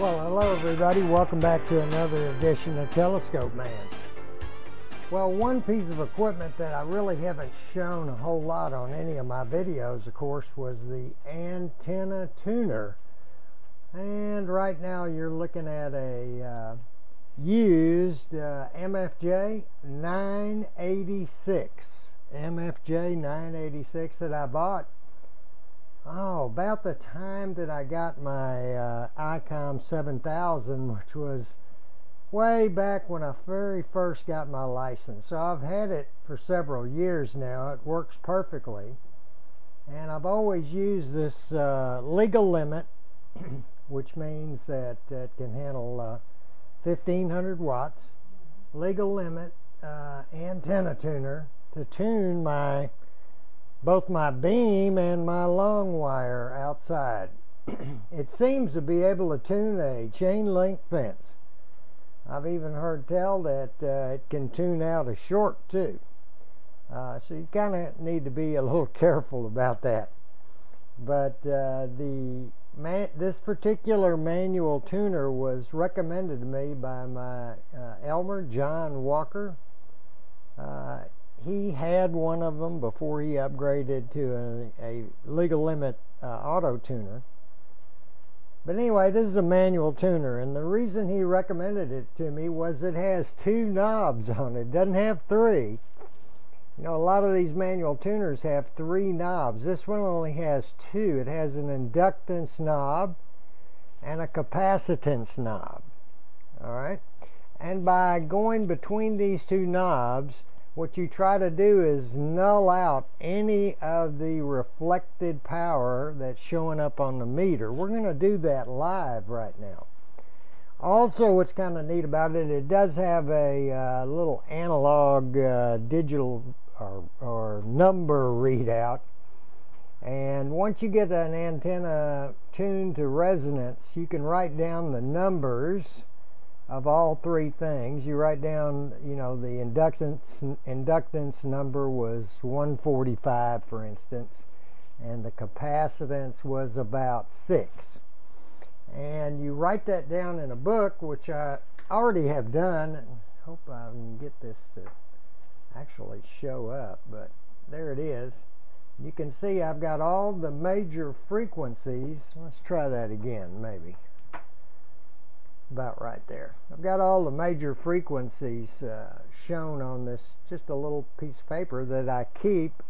Well, hello everybody. Welcome back to another edition of Telescope Man. Well, one piece of equipment that I really haven't shown a whole lot on any of my videos, of course, was the antenna tuner. And right now you're looking at a uh, used uh, MFJ 986. MFJ 986 that I bought oh, about the time that I got my uh, ICOM 7000, which was way back when I very first got my license. So I've had it for several years now. It works perfectly. And I've always used this uh, legal limit, which means that it can handle uh, 1500 watts, legal limit uh, antenna tuner to tune my both my beam and my long wire outside. it seems to be able to tune a chain link fence. I've even heard tell that uh, it can tune out a short too. Uh, so you kind of need to be a little careful about that. But uh, the man, this particular manual tuner was recommended to me by my uh, Elmer John Walker. He had one of them before he upgraded to a, a legal limit uh, auto tuner. But anyway, this is a manual tuner, and the reason he recommended it to me was it has two knobs on it. It doesn't have three. You know, a lot of these manual tuners have three knobs. This one only has two. It has an inductance knob and a capacitance knob. All right? And by going between these two knobs, what you try to do is null out any of the reflected power that's showing up on the meter. We're going to do that live right now. Also, what's kind of neat about it, it does have a uh, little analog uh, digital or, or number readout. And once you get an antenna tuned to resonance, you can write down the numbers of all three things. You write down, you know, the inductance inductance number was 145, for instance, and the capacitance was about six. And you write that down in a book, which I already have done. Hope I can get this to actually show up, but there it is. You can see I've got all the major frequencies. Let's try that again, maybe about right there. I've got all the major frequencies uh, shown on this, just a little piece of paper that I keep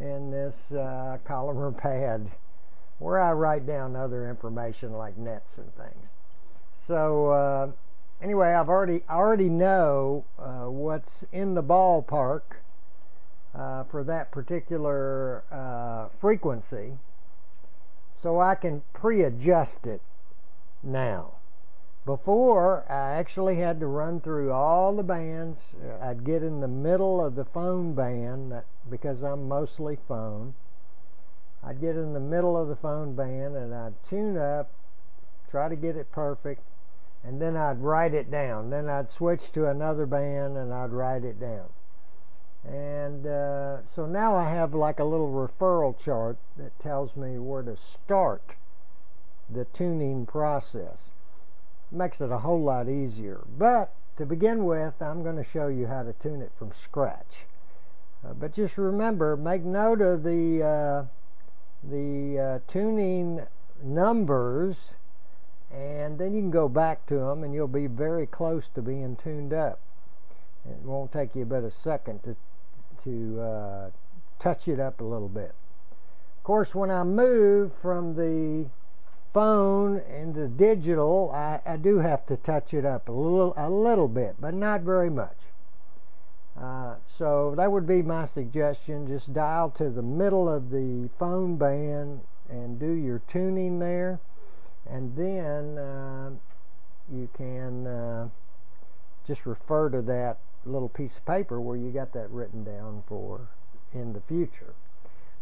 in this uh, pad where I write down other information like nets and things. So uh, anyway, I've already I already know uh, what's in the ballpark uh, for that particular uh, frequency, so I can pre-adjust it now. Before, I actually had to run through all the bands. I'd get in the middle of the phone band because I'm mostly phone. I'd get in the middle of the phone band and I'd tune up, try to get it perfect, and then I'd write it down. Then I'd switch to another band and I'd write it down. And uh, so now I have like a little referral chart that tells me where to start the tuning process makes it a whole lot easier. But to begin with, I'm going to show you how to tune it from scratch. Uh, but just remember, make note of the uh, the uh, tuning numbers, and then you can go back to them, and you'll be very close to being tuned up. It won't take you but a second to to uh, touch it up a little bit. Of course, when I move from the phone into digital, I, I do have to touch it up a little, a little bit, but not very much. Uh, so that would be my suggestion. Just dial to the middle of the phone band and do your tuning there, and then uh, you can uh, just refer to that little piece of paper where you got that written down for in the future.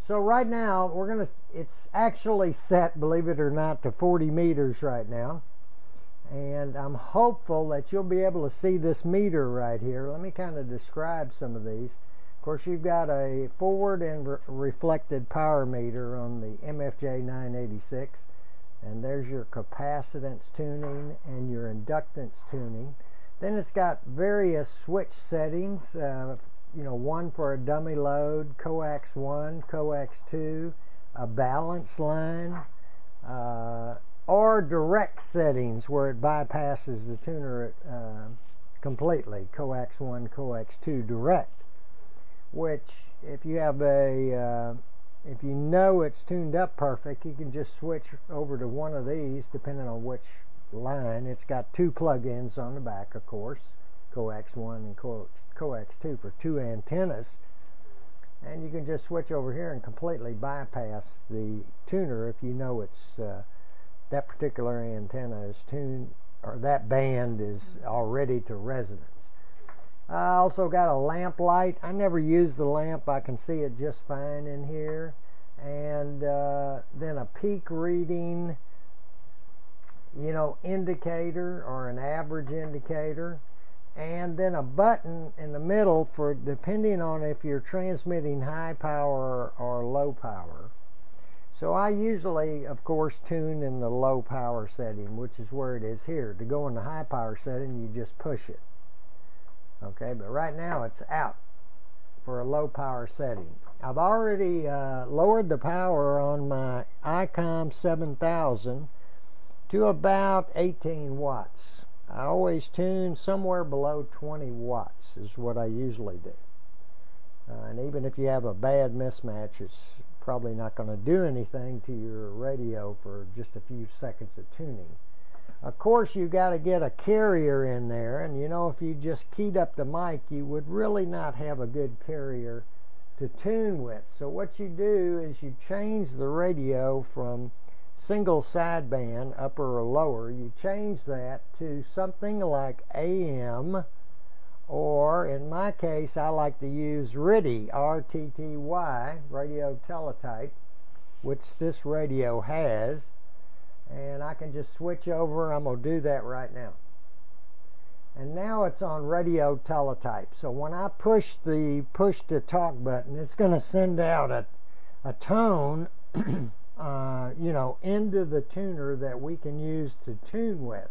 So right now, we're going to, it's actually set, believe it or not, to 40 meters right now. And I'm hopeful that you'll be able to see this meter right here. Let me kind of describe some of these. Of course, you've got a forward and re reflected power meter on the MFJ 986. and there's your capacitance tuning and your inductance tuning. Then it's got various switch settings, uh, you know, one for a dummy load, coax 1, coax 2, a balance line, uh, or direct settings where it bypasses the tuner uh, completely, coax 1, coax 2 direct, which if you have a uh, if you know it's tuned up perfect, you can just switch over to one of these depending on which line. It's got two plug-ins on the back, of course, coax 1 and coax, coax 2 for two antennas. And you can just switch over here and completely bypass the tuner if you know it's uh, that particular antenna is tuned or that band is already to resonance. I also got a lamp light. I never use the lamp. I can see it just fine in here. And uh, then a peak reading, you know, indicator or an average indicator. And then a button in the middle for depending on if you're transmitting high power or low power. So I usually, of course, tune in the low power setting, which is where it is here. To go in the high power setting, you just push it. Okay, but right now it's out for a low power setting. I've already uh, lowered the power on my ICOM 7000 to about 18 watts. I always tune somewhere below 20 watts is what I usually do. Uh, and even if you have a bad mismatch, it's probably not going to do anything to your radio for just a few seconds of tuning. Of course, you got to get a carrier in there, and you know, if you just keyed up the mic, you would really not have a good carrier to tune with. So, what you do is you change the radio from single sideband, upper or lower, you change that to something like AM or in my case, I like to use RTTY, R-T-T-Y, radio teletype, which this radio has. And I can just switch over. I'm going to do that right now. And now it's on radio teletype. So when I push the push to talk button, it's going to send out a, a tone, uh, you know, into the tuner that we can use to tune with.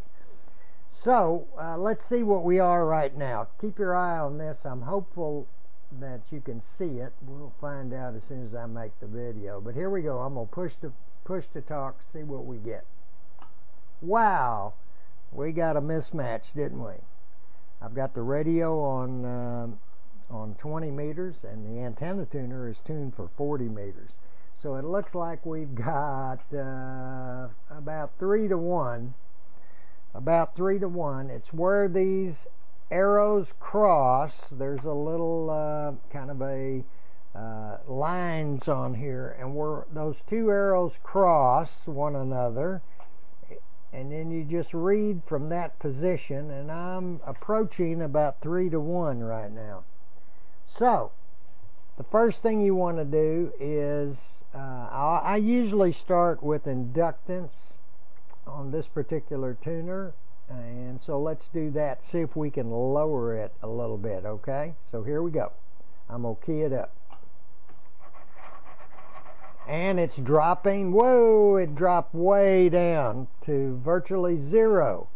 So uh, let's see what we are right now. Keep your eye on this. I'm hopeful that you can see it. We'll find out as soon as I make the video. But here we go. I'm gonna push to push to talk. See what we get. Wow, we got a mismatch, didn't we? I've got the radio on uh, on 20 meters, and the antenna tuner is tuned for 40 meters. So it looks like we've got uh, about three to one about three to one. It's where these arrows cross. There's a little uh, kind of a uh, lines on here, and where those two arrows cross one another, and then you just read from that position. And I'm approaching about three to one right now. So, the first thing you want to do is uh, I, I usually start with inductance on this particular tuner and so let's do that see if we can lower it a little bit okay? So here we go. I'm gonna key it up. And it's dropping whoa it dropped way down to virtually zero.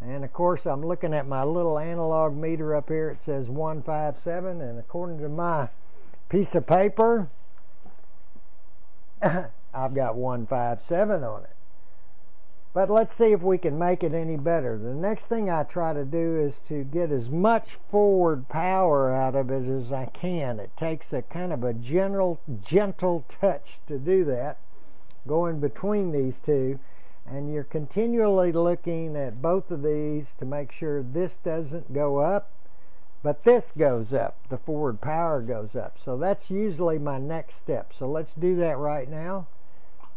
And of course I'm looking at my little analog meter up here it says 157 and according to my piece of paper I've got 157 on it but let's see if we can make it any better. The next thing I try to do is to get as much forward power out of it as I can. It takes a kind of a general, gentle touch to do that, going between these two. And you're continually looking at both of these to make sure this doesn't go up, but this goes up. The forward power goes up. So that's usually my next step. So let's do that right now.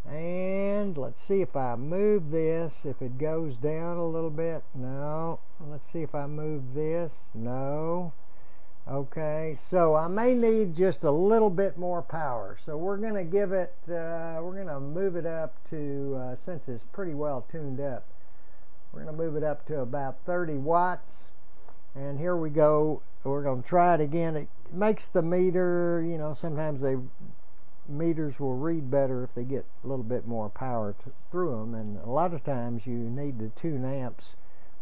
And let's see if I move this. If it goes down a little bit. No. Let's see if I move this. No. Okay. So I may need just a little bit more power. So we're gonna give it uh, we're gonna move it up to uh, since it's pretty well tuned up we're gonna move it up to about 30 watts and here we go we're going to try it again it makes the meter you know sometimes they meters will read better if they get a little bit more power to, through them. And a lot of times you need to tune amps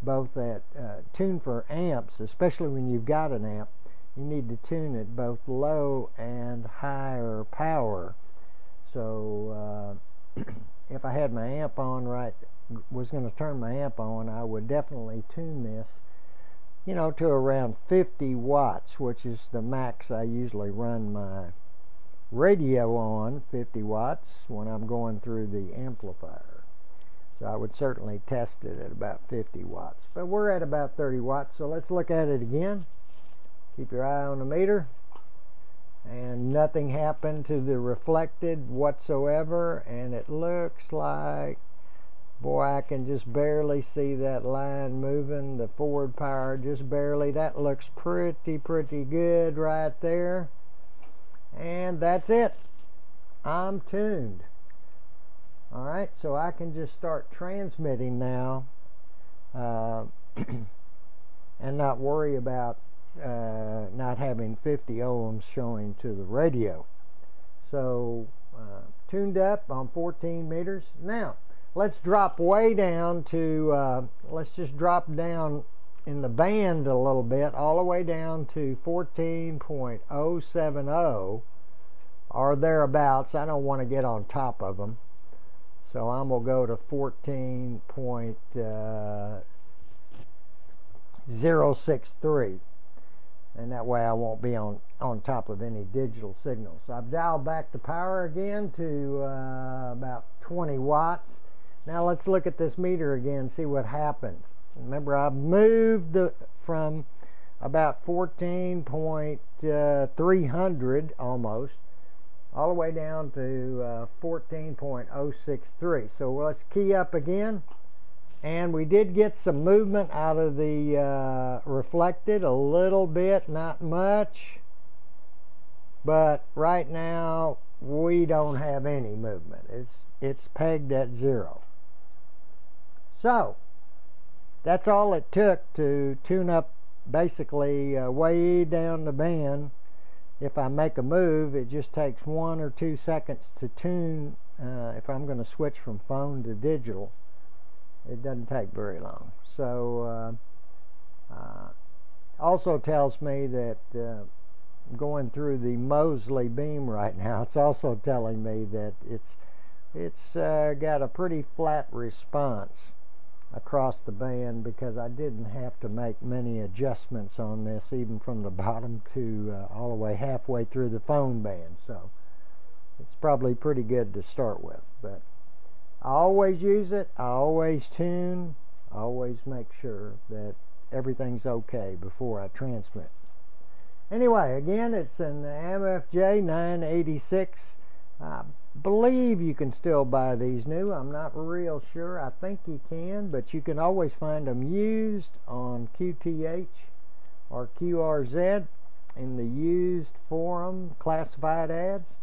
both at uh, tune for amps, especially when you've got an amp. You need to tune it both low and higher power. So uh, if I had my amp on right, was going to turn my amp on, I would definitely tune this, you know, to around 50 watts, which is the max I usually run my radio on 50 watts when I'm going through the amplifier. So I would certainly test it at about 50 watts. But we're at about 30 watts, so let's look at it again. Keep your eye on the meter. And nothing happened to the reflected whatsoever. And it looks like, boy, I can just barely see that line moving. The forward power just barely. That looks pretty, pretty good right there. And that's it. I'm tuned. All right, so I can just start transmitting now uh, and not worry about uh, not having 50 ohms showing to the radio. So uh, tuned up on 14 meters. Now, let's drop way down to, uh, let's just drop down in the band a little bit, all the way down to 14.070 or thereabouts. I don't want to get on top of them. So I'm going to go to 14.063. Uh, and that way I won't be on, on top of any digital signals. So I've dialed back the power again to uh, about 20 watts. Now let's look at this meter again, see what happened. Remember, I've moved the, from about 14.300 uh, almost all the way down to uh, 14.063. So let's key up again. And we did get some movement out of the uh, reflected a little bit, not much. But right now we don't have any movement. It's it's pegged at zero. So that's all it took to tune up basically uh, way down the band if I make a move, it just takes one or two seconds to tune. Uh, if I'm going to switch from phone to digital, it doesn't take very long. So, uh, uh, also tells me that uh, going through the Mosley beam right now, it's also telling me that it's it's uh, got a pretty flat response across the band because I didn't have to make many adjustments on this even from the bottom to uh, all the way halfway through the phone band. So it's probably pretty good to start with but I always use it I always tune I always make sure that everything's okay before I transmit. Anyway again it's an MFJ 986 uh, believe you can still buy these new. I'm not real sure. I think you can, but you can always find them used on QTH or QRZ in the used forum classified ads.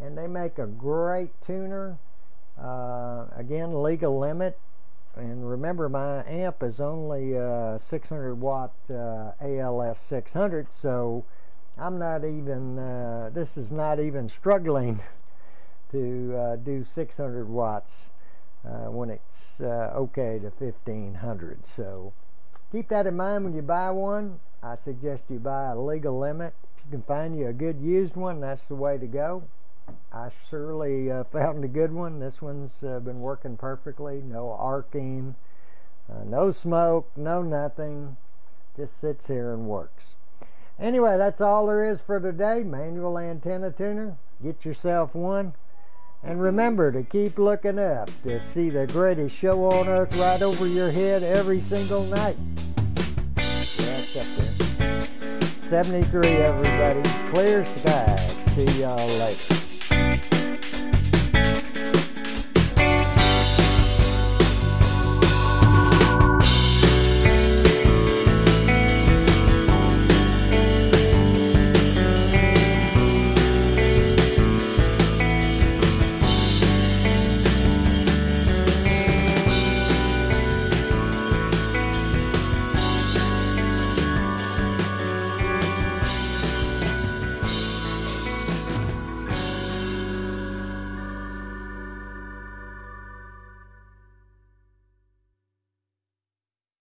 And they make a great tuner. Uh, again, legal limit. And remember, my amp is only a 600 watt uh, ALS 600, so I'm not even, uh, this is not even struggling to uh, do 600 watts uh, when it's uh, okay to 1500. So keep that in mind when you buy one. I suggest you buy a legal limit. If you can find you a good used one, that's the way to go. I surely uh, found a good one. This one's uh, been working perfectly. No arcing, no smoke, no nothing. Just sits here and works. Anyway, that's all there is for today. Manual antenna tuner. Get yourself one. And remember to keep looking up to see the greatest show on earth right over your head every single night. Up there. 73, everybody. Clear skies. See y'all later.